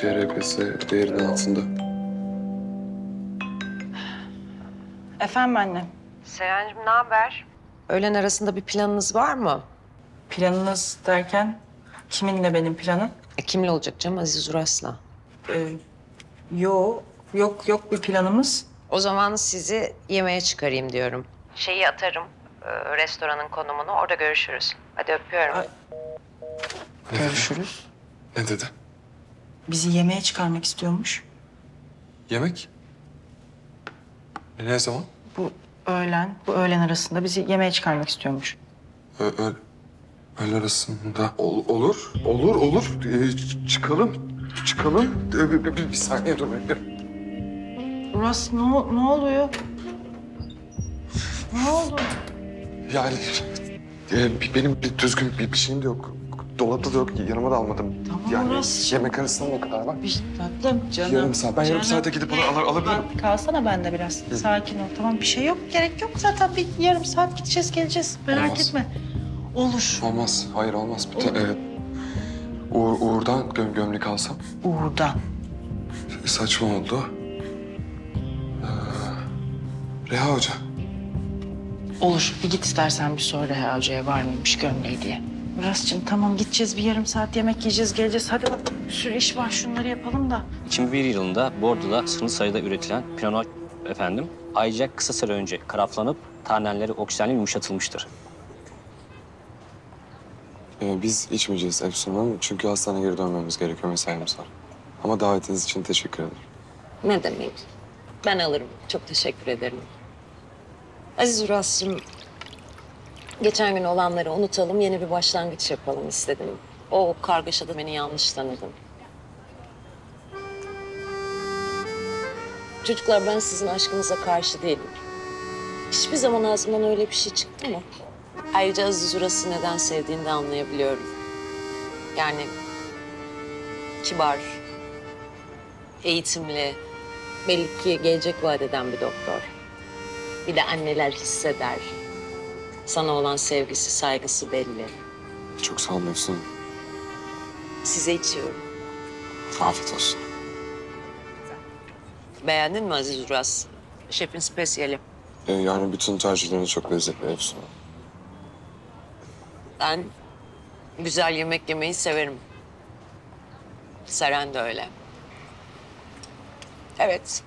CRP'si değerinin altında. Efendim anne. Seyhancığım ne haber? Öğlen arasında bir planınız var mı? Planınız derken kiminle benim planım? E, kimle olacak canım? Aziz Uras'la. Ee, yok, yok, yok bir planımız. O zaman sizi yemeğe çıkarayım diyorum. Şeyi atarım. e, restoranın konumunu. Orada görüşürüz. Hadi öpüyorum. Ay. Görüşürüz. Ne dedi? Bizi yemeğe çıkarmak istiyormuş. Yemek? E, ne zaman? Bu öğlen, bu öğlen arasında bizi yemeğe çıkarmak istiyormuş. Ö ö öğle arasında. Ol- olur, olur, olur. Ee, çıkalım, çıkalım. Ee, bir, bir- bir saniye dur. Uras ne, ne oluyor? Ne oldu? Yani e, benim bir düzgün bir, bir şeyim de yok. Dolapta da yok, yanıma da almadım. Tamam, yani Murat. yemek arasında ne kadar var? Bir tatlım canım. Yarım saat. Ben yarım canım. saate gidip onu al- alabilirim. Bak, kalsana ben de biraz. Sakin ol. Tamam bir şey yok. Gerek yok. Zaten bir yarım saat gideceğiz geleceğiz. Merak Olmaz. etme. Olur. Olmaz, hayır olmaz. Bir ta- e, Uğur, Uğur'dan göm gömlek alsam Uğur'dan. saçma oldu. Ee, Reha Hoca. Olur. Bir git istersen bir sonra Reha Hoca'ya var mıymış gömleği diye. Uras'cığım tamam gideceğiz bir yarım saat yemek yiyeceğiz geleceğiz. Hadi bak bir sürü iş var şunları yapalım da. 2001 yılında Bordo'da sınırlı sayıda üretilen planol efendim ayrıca kısa süre önce karaflanıp tanelleri oksijenle yumuşatılmıştır. Ee, biz içmeyeceğiz Efsun Hanım. Çünkü hastaneye geri dönmemiz gerekiyor. Mesaimiz var. Ama davetiniz için teşekkür ederim. Ne demek? Ben alırım. Çok teşekkür ederim. Aziz Uras'cığım, geçen gün olanları unutalım, yeni bir başlangıç yapalım istedim. O kargaşada beni yanlış tanıdın. Çocuklar ben sizin aşkınıza karşı değilim. Hiçbir zaman ağzımdan öyle bir şey çıktı mı? Ayrıca Aziz Uras'ı neden sevdiğini de anlayabiliyorum. Yani kibar, eğitimli, belli ki gelecek vaat eden bir doktor. Bir de anneler hisseder. Sana olan sevgisi, saygısı belli. Çok sağ olun Efsun. Size içiyorum. Afiyet olsun. Beğendin mi Aziz Uras? Şefin spesiyeli. Ee, yani bütün tercihlerini çok lezzetli Efsun. Ben güzel yemek yemeyi severim. Seren de öyle. Evet,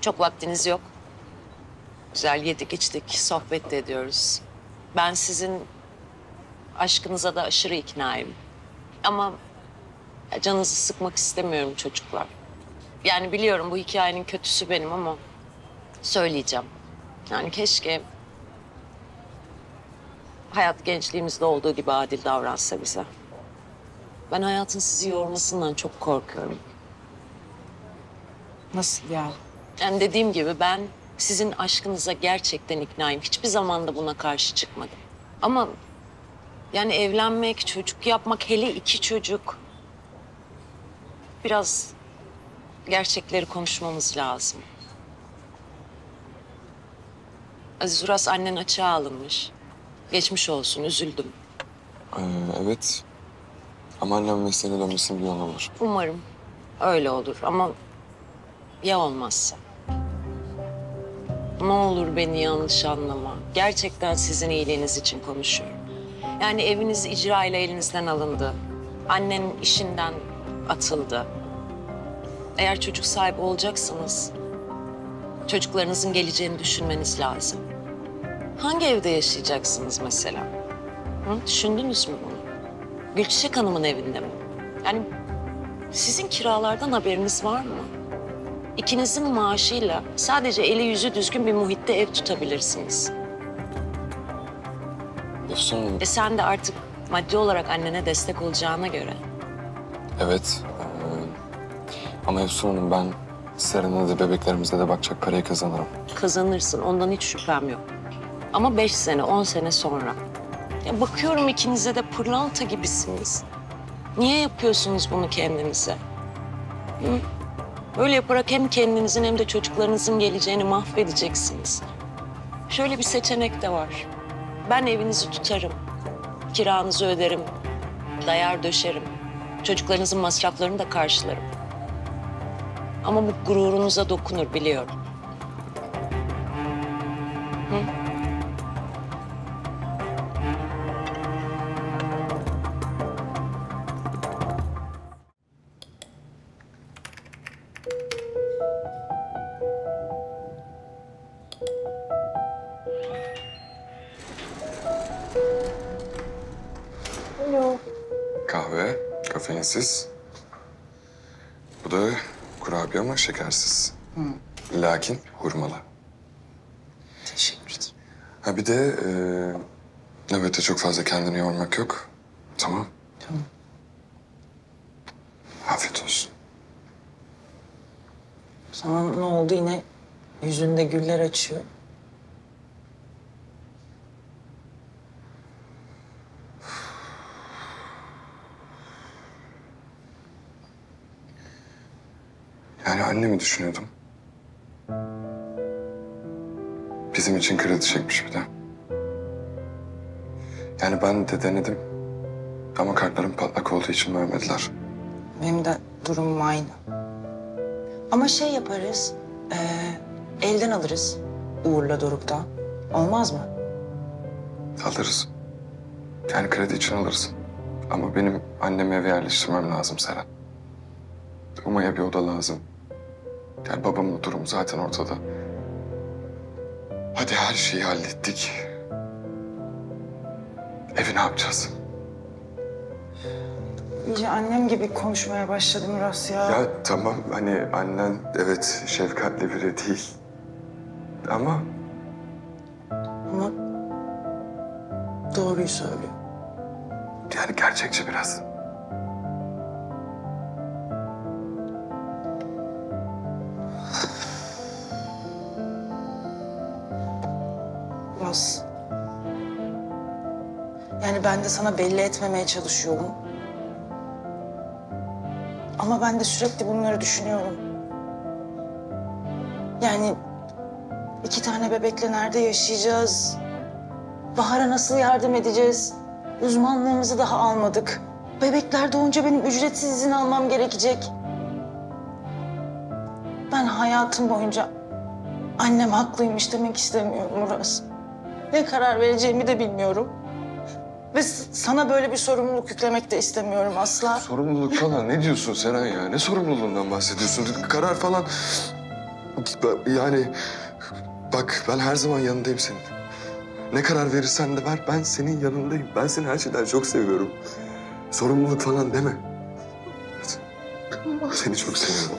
çok vaktiniz yok. Güzel yedik içtik, sohbet de ediyoruz. Ben sizin aşkınıza da aşırı iknaayım. Ama canınızı sıkmak istemiyorum çocuklar. Yani biliyorum bu hikayenin kötüsü benim ama söyleyeceğim. Yani keşke hayat gençliğimizde olduğu gibi adil davransa bize. Ben hayatın sizi yormasından çok korkuyorum. Nasıl ya? Yani dediğim gibi ben sizin aşkınıza gerçekten iknayım. Hiçbir zaman da buna karşı çıkmadım. Ama yani evlenmek, çocuk yapmak, hele iki çocuk... Biraz gerçekleri konuşmamız lazım. Aziz Uras annen açığa alınmış. Geçmiş olsun, üzüldüm. Ee, evet. Ama annem mesleğine dönmesinin bir yolu var. Umarım öyle olur ama ya olmazsa? Ne olur beni yanlış anlama. Gerçekten sizin iyiliğiniz için konuşuyorum. Yani eviniz icra ile elinizden alındı. Annen işinden atıldı. Eğer çocuk sahibi olacaksanız çocuklarınızın geleceğini düşünmeniz lazım. Hangi evde yaşayacaksınız mesela? Hı? Düşündünüz mü bunu? Gülçiçek Hanım'ın evinde mi? Yani sizin kiralardan haberiniz var mı? İkinizin maaşıyla sadece eli yüzü düzgün bir muhitte ev tutabilirsiniz. Efsun E sen de artık maddi olarak annene destek olacağına göre. evet. Ee, ama Efsun Hanım ben Seren'e de bebeklerimize de bakacak parayı kazanırım. Kazanırsın ondan hiç şüphem yok. Ama beş sene, on sene sonra. Ya bakıyorum ikinize de pırlanta gibisiniz. Niye yapıyorsunuz bunu kendinize? Hı? Böyle yaparak hem kendinizin hem de çocuklarınızın geleceğini mahvedeceksiniz. Şöyle bir seçenek de var. Ben evinizi tutarım. Kiranızı öderim. Dayar döşerim. Çocuklarınızın masraflarını da karşılarım. Ama bu gururunuza dokunur biliyorum. Kahve, kafeinsiz. Bu da kurabiye ama şekersiz. Lakin hurmalı. Teşekkür ederim. Ha bir de e, nöbette çok fazla kendini yormak yok. Tamam. Tamam. Afiyet olsun. Sana ne oldu yine yüzünde güller açıyor. Yani annemi düşünüyordum. Bizim için kredi çekmiş bir de. Yani ben de denedim. Ama kartlarım patlak olduğu için vermediler. Benim de durumum aynı. Ama şey yaparız. eee, elden alırız. Uğur'la Doruk'tan. Olmaz mı? Alırız. Yani kredi için alırız. Ama benim annemi eve yerleştirmem lazım Seren. Uma'ya bir oda lazım. Yani babamın durumu zaten ortada. Hadi her şeyi hallettik. Evi ne yapacağız? İyice annem gibi konuşmaya başladım Murat ya. Ya tamam hani annen evet şefkatli biri değil. Ama Ama doğruyu söylüyor. yani gerçekçi biraz. Murat. Yani ben de sana belli etmemeye çalışıyorum. Ama ben de sürekli bunları düşünüyorum. Yani iki tane bebekle nerede yaşayacağız? Bahar'a nasıl yardım edeceğiz? Uzmanlığımızı daha almadık. Bebekler doğunca benim ücretsiz izin almam gerekecek. Ben hayatım boyunca annem haklıymış demek istemiyorum Murat. Ne karar vereceğimi de bilmiyorum. Ve sana böyle bir sorumluluk yüklemek de istemiyorum asla. Sorumluluk falan ne diyorsun Seren ya? Ne sorumluluğundan bahsediyorsun? Karar falan... Yani bak ben her zaman yanındayım senin. Ne karar verirsen de ver ben senin yanındayım. Ben seni her şeyden çok seviyorum. Sorumluluk falan deme. Seni çok seviyorum.